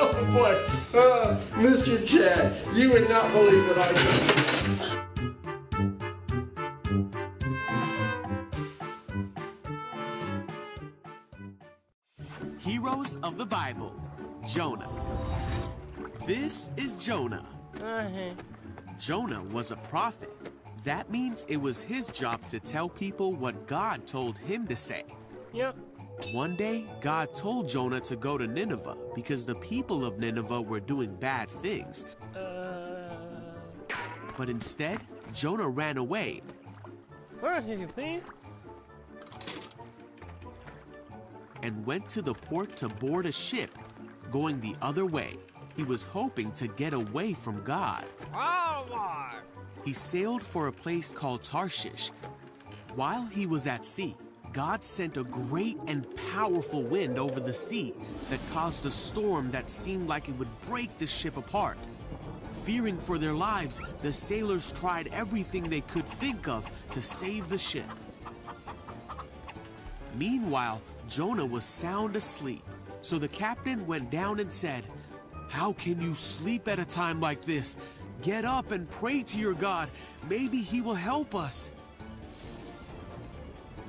Oh boy, uh, Mr. Chad, you would not believe what I just. Heroes of the Bible Jonah. This is Jonah. Jonah was a prophet. That means it was his job to tell people what God told him to say. Yep. One day, God told Jonah to go to Nineveh because the people of Nineveh were doing bad things. Uh, But instead, Jonah ran away where are you, please? and went to the port to board a ship going the other way. He was hoping to get away from God. Oh, Lord. He sailed for a place called Tarshish. While he was at sea, God sent a great and powerful wind over the sea that caused a storm that seemed like it would break the ship apart. Fearing for their lives, the sailors tried everything they could think of to save the ship. Meanwhile, Jonah was sound asleep. So the captain went down and said, How can you sleep at a time like this? Get up and pray to your God. Maybe he will help us.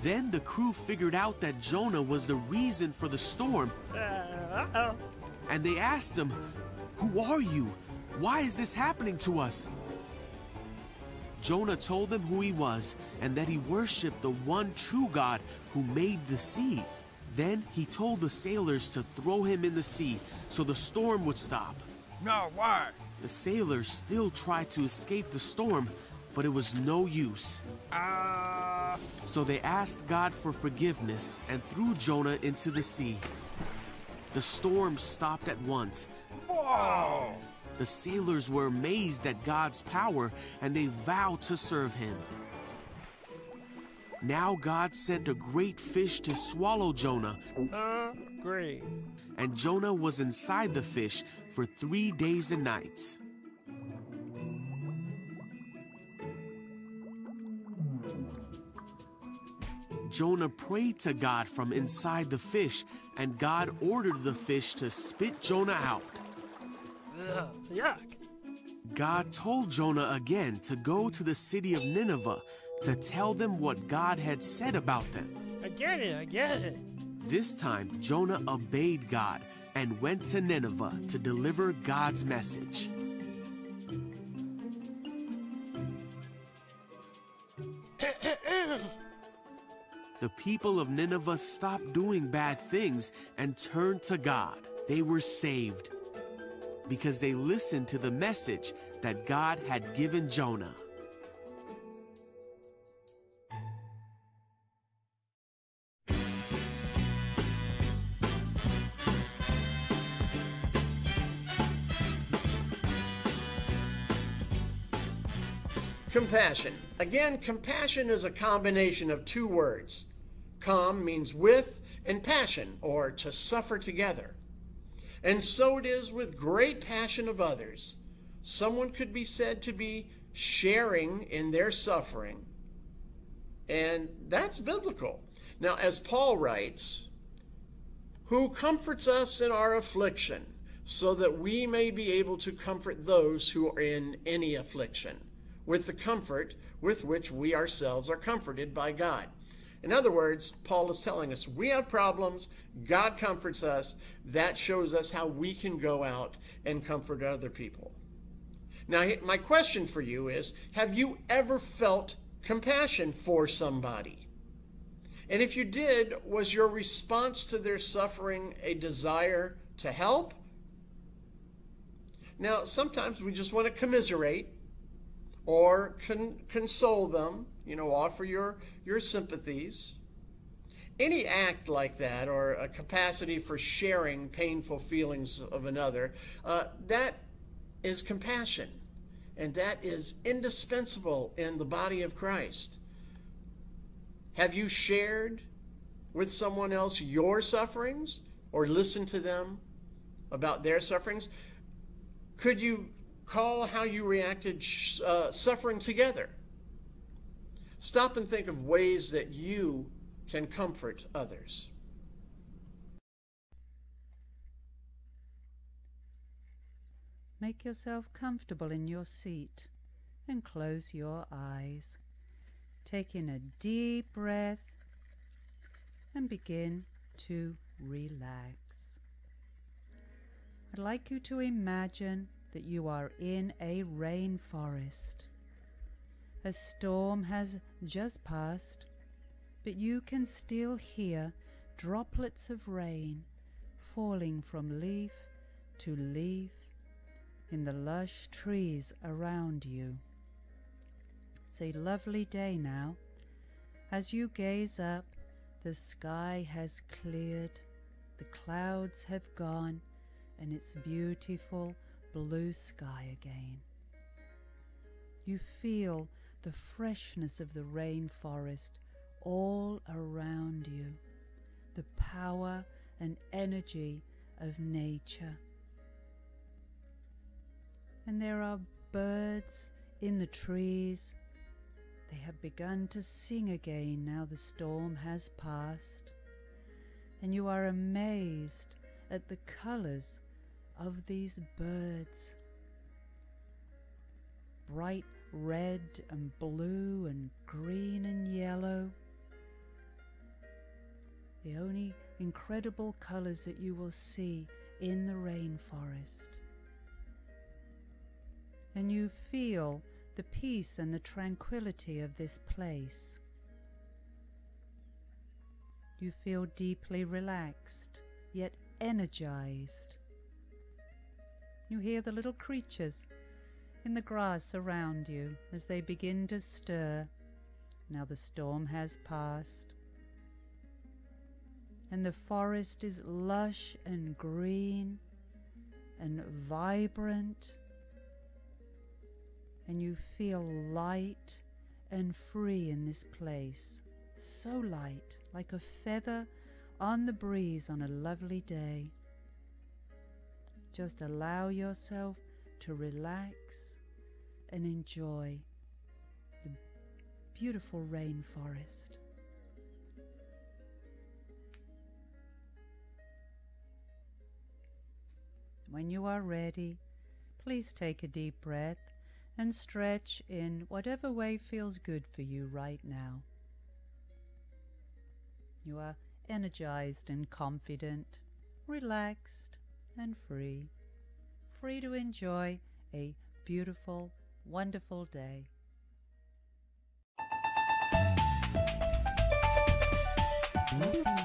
Then the crew figured out that Jonah was the reason for the storm, Uh, uh-oh. and they asked him, Who are you? Why is this happening to us? Jonah told them who he was and that he worshiped the one true God who made the sea. Then he told the sailors to throw him in the sea so the storm would stop. No, why? The sailors still tried to escape the storm, but it was no use. Uh, So they asked God for forgiveness and threw Jonah into the sea. The storm stopped at once. whoa. The sailors were amazed at God's power and they vowed to serve him. Now God sent a great fish to swallow Jonah, Uh, great. and Jonah was inside the fish for three days and nights. Jonah prayed to God from inside the fish, and God ordered the fish to spit Jonah out. Ugh, yuck. God told Jonah again to go to the city of Nineveh to tell them what God had said about them. I get it, I get it. This time, Jonah obeyed God and went to Nineveh to deliver God's message. People of Nineveh stopped doing bad things and turned to God. They were saved because they listened to the message that God had given Jonah. Compassion. Again, compassion is a combination of two words. Com means with, and passion, or to suffer together. And so it is with great passion of others. Someone could be said to be sharing in their suffering, and that's biblical. Now, as Paul writes, who comforts us in our affliction, so that we may be able to comfort those who are in any affliction, with the comfort with which we ourselves are comforted by God. In other words, Paul is telling us we have problems, God comforts us. That shows us how we can go out and comfort other people. Now, my question for you is Have you ever felt compassion for somebody? And if you did, was your response to their suffering a desire to help? Now, sometimes we just want to commiserate or con- console them, you know, offer your, your sympathies. Any act like that, or a capacity for sharing painful feelings of another, uh, that is compassion. And that is indispensable in the body of Christ. Have you shared with someone else your sufferings or listened to them about their sufferings? Could you call how you reacted uh, suffering together? Stop and think of ways that you can comfort others. Make yourself comfortable in your seat and close your eyes. Take in a deep breath and begin to relax. I'd like you to imagine that you are in a rainforest. A storm has just passed, but you can still hear droplets of rain falling from leaf to leaf in the lush trees around you. It's a lovely day now. As you gaze up, the sky has cleared, the clouds have gone, and it's beautiful blue sky again. You feel the freshness of the rainforest all around you, the power and energy of nature. And there are birds in the trees. They have begun to sing again now the storm has passed. And you are amazed at the colors of these birds. Bright red and blue and green and yellow. The only incredible colors that you will see in the rainforest. And you feel the peace and the tranquility of this place. You feel deeply relaxed, yet energized. You hear the little creatures in the grass around you as they begin to stir. Now the storm has passed, and the forest is lush and green and vibrant, and you feel light and free in this place. So light, like a feather on the breeze on a lovely day. Just allow yourself to relax and enjoy the beautiful rainforest. When you are ready, please take a deep breath and stretch in whatever way feels good for you right now. You are energized and confident, relaxed and free, free to enjoy a beautiful, wonderful day. Mm-hmm.